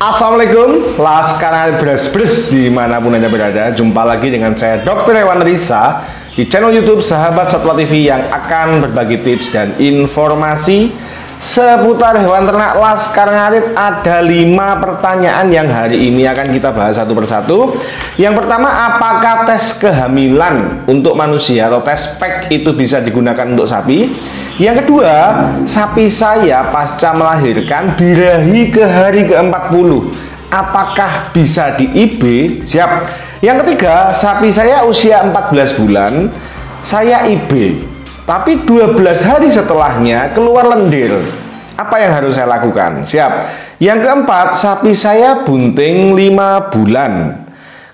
Assalamualaikum Laskar Bres Bres di mana pun anda berada. Jumpa lagi dengan saya Dr. Hewan Risa Di channel youtube Sahabat Satwa TV Yang akan berbagi tips dan informasi Seputar hewan ternak Laskar Ngarit. Ada lima pertanyaan yang hari ini akan kita bahas satu persatu. Yang pertama apakah tes kehamilan untuk manusia Atau tes PEC itu bisa digunakan untuk sapi yang kedua, sapi saya pasca melahirkan birahi ke hari ke-40. Apakah bisa di IB? Siap. Yang ketiga, sapi saya usia 14 bulan, saya IB. Tapi 12 hari setelahnya keluar lendir. Apa yang harus saya lakukan? Siap. Yang keempat, sapi saya bunting 5 bulan.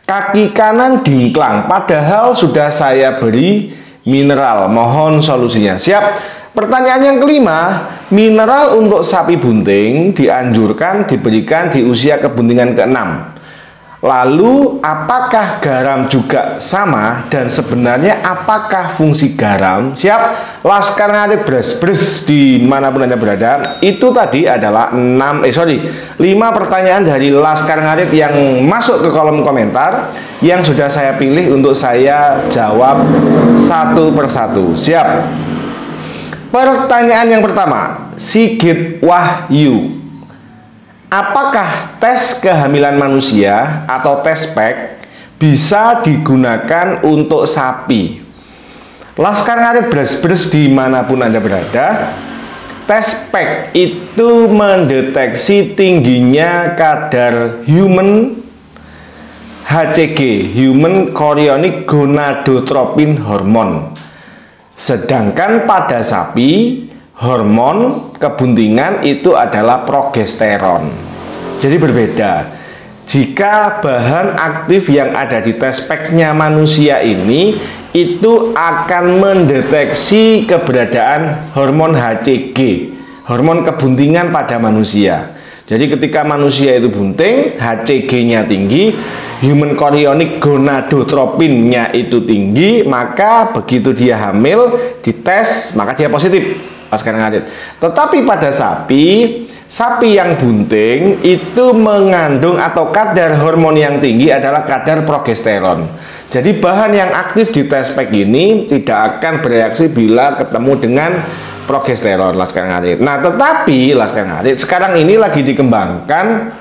Kaki kanan dingklang, padahal sudah saya beri mineral. Mohon solusinya. Siap. Pertanyaan yang kelima, mineral untuk sapi bunting dianjurkan diberikan di usia kebuntingan ke-6. Lalu, apakah garam juga sama dan sebenarnya apakah fungsi garam? Siap, Laskar Ngarit Bres Bres di mana pun Anda berada. Itu tadi adalah 6, eh sorry, 5 pertanyaan dari Laskar Ngarit yang masuk ke kolom komentar yang sudah saya pilih untuk saya jawab satu persatu. Siap. Pertanyaan yang pertama, Sigit Wahyu. Apakah tes kehamilan manusia atau tes PEC bisa digunakan untuk sapi? Laskar ngarit beres-beres di mana pun Anda berada, tes PEC itu mendeteksi tingginya kadar human HCG, human chorionic gonadotropin hormone Sedangkan pada sapi, hormon kebuntingan itu adalah progesteron. Jadi berbeda. Jika bahan aktif yang ada di tes speknya manusia ini itu akan mendeteksi keberadaan hormon HCG, hormon kebuntingan pada manusia. Jadi ketika manusia itu bunting, HCG-nya tinggi, human chorionic gonadotropinnya itu tinggi, maka begitu dia hamil, dites, maka dia positif. Oscar ngarit. Tetapi pada sapi, sapi yang bunting itu mengandung atau kadar hormon yang tinggi adalah kadar progesteron. Jadi bahan yang aktif di tes pack ini tidak akan bereaksi bila ketemu dengan progesteron laskar ngarit. Nah, tetapi laskar ngarit sekarang ini lagi dikembangkan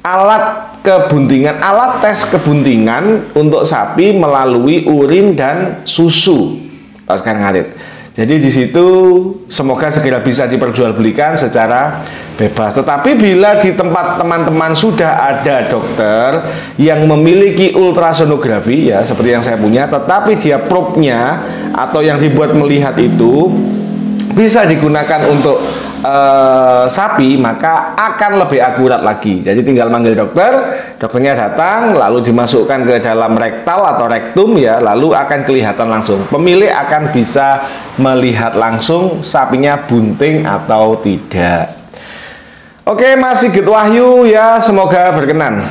alat kebuntingan, alat tes kebuntingan untuk sapi melalui urin dan susu laskar ngarit. Jadi di situ semoga segera bisa diperjualbelikan secara bebas. Tetapi bila di tempat teman-teman sudah ada dokter yang memiliki ultrasonografi ya seperti yang saya punya, tetapi dia probe-nya atau yang dibuat melihat itu bisa digunakan untuk uh, sapi maka akan lebih akurat lagi. Jadi tinggal manggil dokter dokternya datang lalu dimasukkan ke dalam rektal atau rektum ya lalu akan kelihatan langsung. Pemilik akan bisa melihat langsung sapinya bunting atau tidak. Oke masih gitu Wahyu ya semoga berkenan.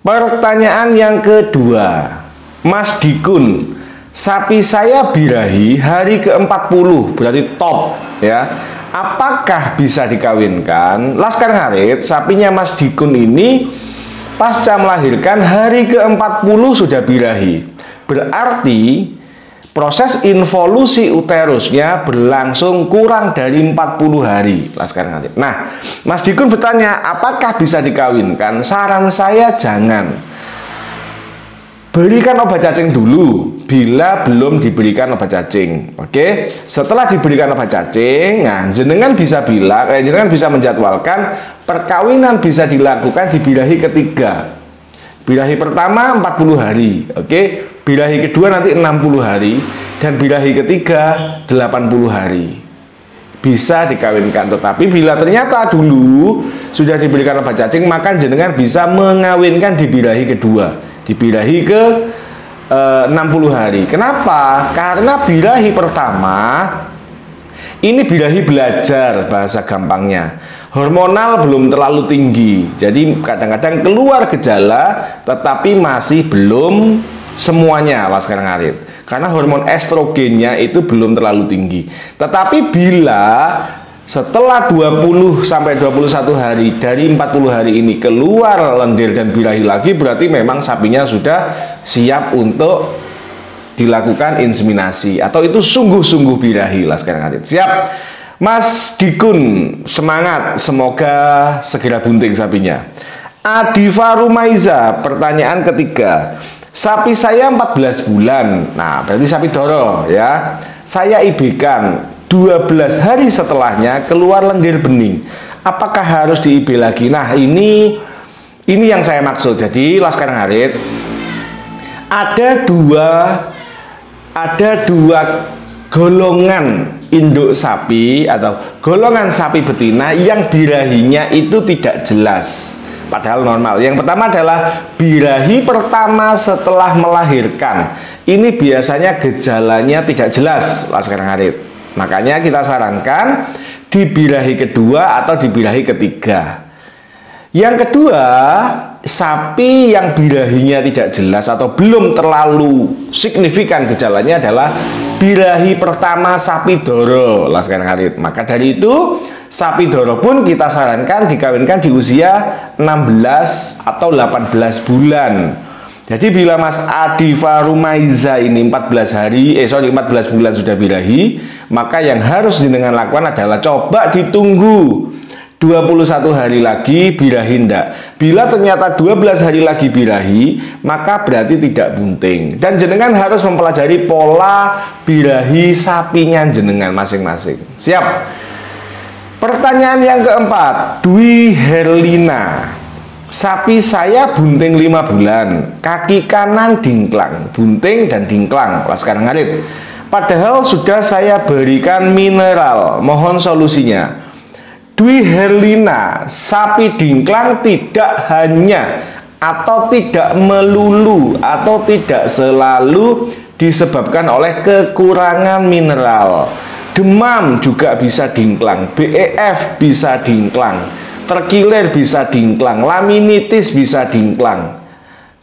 Pertanyaan yang kedua Mas Dikun Sapi saya birahi hari ke-40 berarti top ya. Apakah bisa dikawinkan? Laskar Ngarit, sapinya Mas Dikun ini pasca melahirkan hari ke-40 sudah birahi. Berarti proses involusi uterusnya berlangsung kurang dari 40 hari Laskar Ngarit. Nah, Mas Dikun bertanya, apakah bisa dikawinkan? Saran saya jangan Berikan obat cacing dulu bila belum diberikan obat cacing. Oke, setelah diberikan obat cacing, nah jenengan bisa bilang, eh, jenengan bisa menjadwalkan perkawinan bisa dilakukan di birahi ketiga. Birahi pertama 40 hari, oke. Birahi kedua nanti 60 hari dan birahi ketiga 80 hari. Bisa dikawinkan, tetapi bila ternyata dulu sudah diberikan obat cacing, maka jenengan bisa mengawinkan di birahi kedua dibirahi ke e, eh, 60 hari. Kenapa? Karena birahi pertama ini birahi belajar bahasa gampangnya. Hormonal belum terlalu tinggi. Jadi kadang-kadang keluar gejala tetapi masih belum semuanya laskar ngarit. Karena hormon estrogennya itu belum terlalu tinggi. Tetapi bila setelah 20 sampai 21 hari dari 40 hari ini keluar lendir dan birahi lagi berarti memang sapinya sudah siap untuk dilakukan inseminasi atau itu sungguh-sungguh birahi lah sekarang Adit. Siap. Mas Dikun semangat semoga segera bunting sapinya. Adifa Rumaiza pertanyaan ketiga. Sapi saya 14 bulan. Nah, berarti sapi doro ya. Saya ibekan 12 hari setelahnya keluar lendir bening. Apakah harus diib lagi? Nah, ini ini yang saya maksud. Jadi, Laskar Ngarit ada dua ada dua golongan induk sapi atau golongan sapi betina yang birahinya itu tidak jelas padahal normal yang pertama adalah birahi pertama setelah melahirkan ini biasanya gejalanya tidak jelas Laskar Ngarit Makanya kita sarankan di birahi kedua atau di birahi ketiga. Yang kedua, sapi yang birahinya tidak jelas atau belum terlalu signifikan gejalanya adalah birahi pertama sapi doro Laskar Harit. Maka dari itu, sapi doro pun kita sarankan dikawinkan di usia 16 atau 18 bulan. Jadi bila Mas Adifa Rumaiza ini 14 hari, eh sorry 14 bulan sudah birahi, maka yang harus dengan lakukan adalah coba ditunggu 21 hari lagi birahi ndak. Bila ternyata 12 hari lagi birahi, maka berarti tidak bunting. Dan jenengan harus mempelajari pola birahi sapinya jenengan masing-masing. Siap? Pertanyaan yang keempat, Dwi Herlina. Sapi saya bunting 5 bulan, kaki kanan dingklang, bunting dan dingklang. Lah sekarang ngarit. Padahal sudah saya berikan mineral. Mohon solusinya. Dwi Herlina, sapi dingklang tidak hanya atau tidak melulu atau tidak selalu disebabkan oleh kekurangan mineral. Demam juga bisa dingklang, BEF bisa dingklang terkilir bisa dingklang, laminitis bisa dingklang,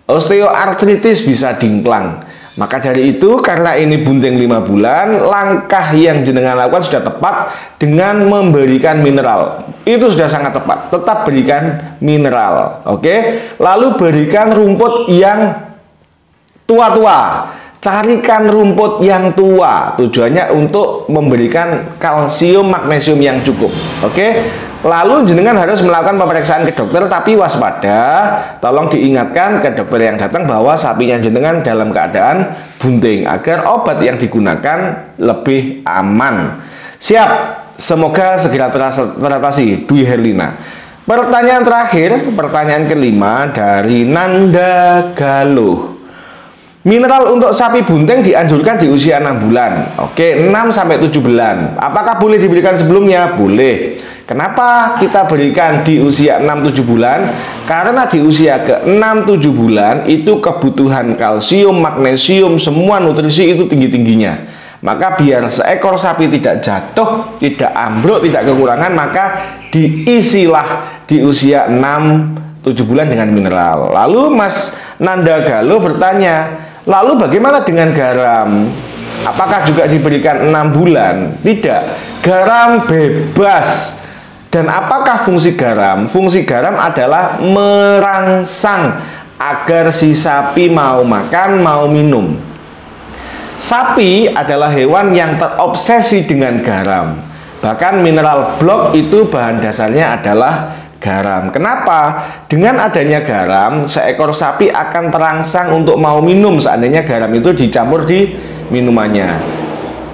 osteoartritis bisa dingklang. Maka dari itu karena ini bunting 5 bulan, langkah yang jenengan lakukan sudah tepat dengan memberikan mineral. Itu sudah sangat tepat. Tetap berikan mineral, oke? Lalu berikan rumput yang tua-tua. Carikan rumput yang tua. Tujuannya untuk memberikan kalsium, magnesium yang cukup. Oke? Lalu jenengan harus melakukan pemeriksaan ke dokter tapi waspada. Tolong diingatkan ke dokter yang datang bahwa sapinya jenengan dalam keadaan bunting agar obat yang digunakan lebih aman. Siap. Semoga segera teratasi Dwi Herlina. Pertanyaan terakhir, pertanyaan kelima dari Nanda Galuh. Mineral untuk sapi bunting dianjurkan di usia 6 bulan. Oke, 6 sampai 7 bulan. Apakah boleh diberikan sebelumnya? Boleh. Kenapa kita berikan di usia 6-7 bulan? Karena di usia ke 6-7 bulan itu kebutuhan kalsium, magnesium, semua nutrisi itu tinggi-tingginya. Maka biar seekor sapi tidak jatuh, tidak ambruk, tidak kekurangan, maka diisilah di usia 6-7 bulan dengan mineral. Lalu Mas Nanda Galuh bertanya, lalu bagaimana dengan garam? Apakah juga diberikan 6 bulan? Tidak. Garam bebas dan apakah fungsi garam? Fungsi garam adalah merangsang agar si sapi mau makan, mau minum. Sapi adalah hewan yang terobsesi dengan garam. Bahkan mineral blok itu bahan dasarnya adalah garam. Kenapa? Dengan adanya garam, seekor sapi akan terangsang untuk mau minum seandainya garam itu dicampur di minumannya.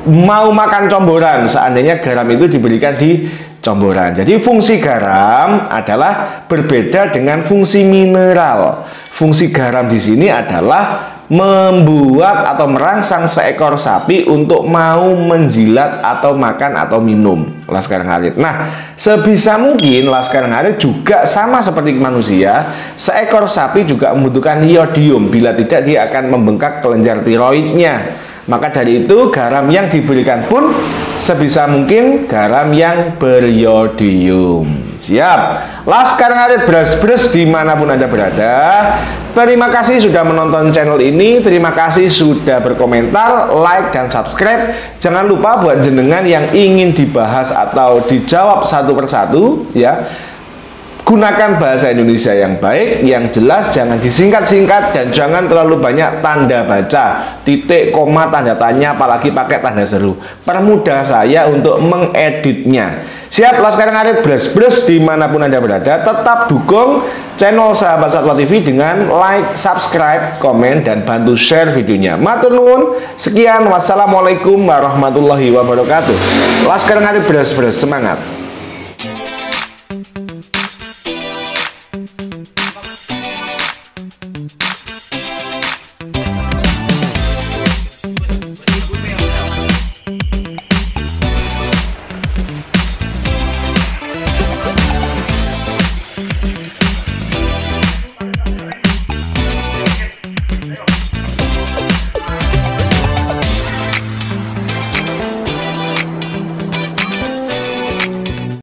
Mau makan comboran seandainya garam itu diberikan di comboran. Jadi fungsi garam adalah berbeda dengan fungsi mineral. Fungsi garam di sini adalah membuat atau merangsang seekor sapi untuk mau menjilat atau makan atau minum laskar ngarit. Nah, sebisa mungkin laskar ngarit juga sama seperti manusia, seekor sapi juga membutuhkan iodium. Bila tidak dia akan membengkak kelenjar tiroidnya Maka dari itu garam yang diberikan pun sebisa mungkin garam yang beriodium. Siap. Laskar ngarit beras-beras di mana pun Anda berada. Terima kasih sudah menonton channel ini. Terima kasih sudah berkomentar, like, dan subscribe. Jangan lupa buat jenengan yang ingin dibahas atau dijawab satu persatu ya Gunakan bahasa Indonesia yang baik, yang jelas, jangan disingkat-singkat dan jangan terlalu banyak tanda baca, titik, koma, tanda tanya, apalagi pakai tanda seru. Permudah saya untuk mengeditnya. Siap Laskar Ngarit Bres-Bres di mana pun Anda berada, tetap dukung channel Sahabat Satwa TV dengan like, subscribe, komen, dan bantu share videonya. Matur nuwun. Sekian, wassalamualaikum warahmatullahi wabarakatuh. Laskar Ngarit Bres-Bres, semangat.